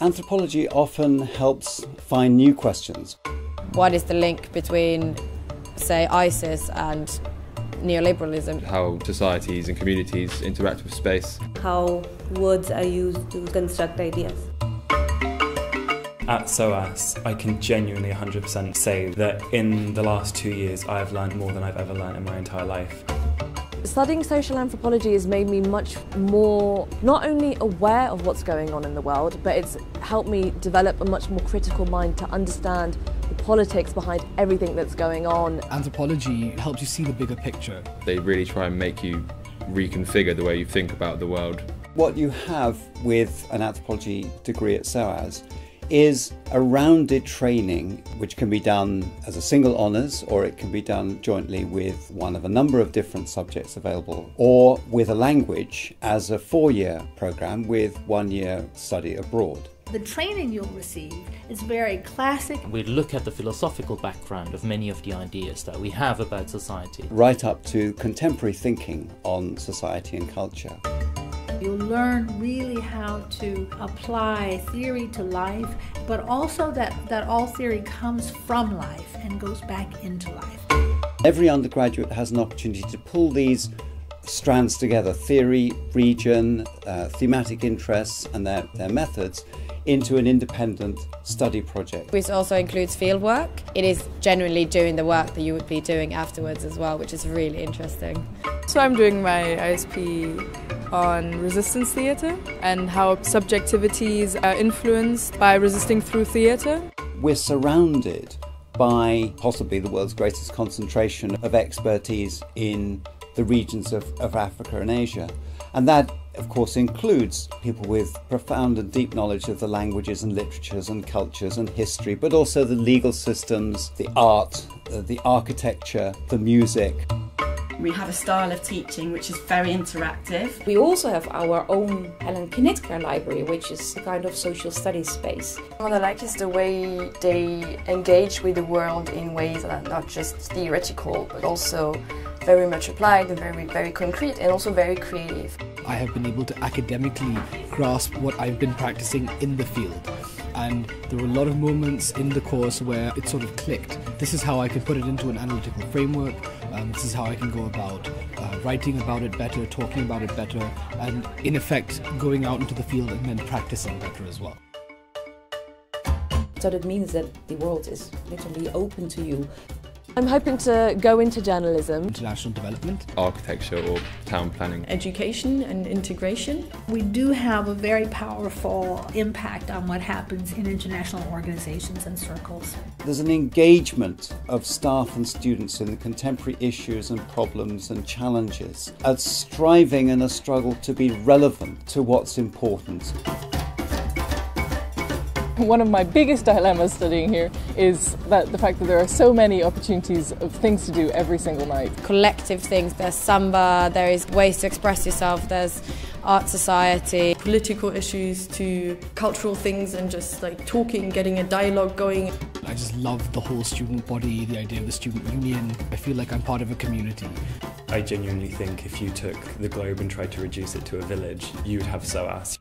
Anthropology often helps find new questions. What is the link between, say, ISIS and neoliberalism? How societies and communities interact with space. How words are used to construct ideas. At SOAS, I can genuinely 100% say that in the last two years I have learned more than I've ever learned in my entire life. Studying social anthropology has made me much more not only aware of what's going on in the world, but it's helped me develop a much more critical mind to understand the politics behind everything that's going on. Anthropology helps you see the bigger picture. They really try and make you reconfigure the way you think about the world. What you have with an anthropology degree at SOAS is a rounded training which can be done as a single honours or it can be done jointly with one of a number of different subjects available or with a language as a four year programme with one year study abroad. The training you'll receive is very classic. We look at the philosophical background of many of the ideas that we have about society. Right up to contemporary thinking on society and culture. You'll learn really how to apply theory to life, but also that, that all theory comes from life and goes back into life. Every undergraduate has an opportunity to pull these strands together theory, region, uh, thematic interests, and their, their methods into an independent study project. Which also includes fieldwork. It is generally doing the work that you would be doing afterwards as well, which is really interesting. So I'm doing my ISP on resistance theatre and how subjectivities are influenced by resisting through theatre. We're surrounded by possibly the world's greatest concentration of expertise in the regions of, of Africa and Asia. And that, of course, includes people with profound and deep knowledge of the languages and literatures and cultures and history, but also the legal systems, the art, uh, the architecture, the music. We have a style of teaching which is very interactive. We also have our own Helen Kanitkar library, which is a kind of social studies space. What I like is the way they engage with the world in ways that are not just theoretical, but also very much applied and very, very concrete and also very creative. I have been able to academically grasp what I've been practicing in the field. And there were a lot of moments in the course where it sort of clicked. This is how I can put it into an analytical framework. Um, this is how I can go about uh, writing about it better, talking about it better, and in effect, going out into the field and then practicing better as well. So that means that the world is literally open to you. I'm hoping to go into journalism, international development, architecture, or town planning, education and integration. We do have a very powerful impact on what happens in international organizations and circles. There's an engagement of staff and students in the contemporary issues and problems and challenges, a striving and a struggle to be relevant to what's important. One of my biggest dilemmas studying here is that the fact that there are so many opportunities of things to do every single night. Collective things, there's samba, there is ways to express yourself, there's art society. Political issues to cultural things and just like talking, getting a dialogue going. I just love the whole student body, the idea of the student union. I feel like I'm part of a community. I genuinely think if you took the globe and tried to reduce it to a village, you would have SOAS.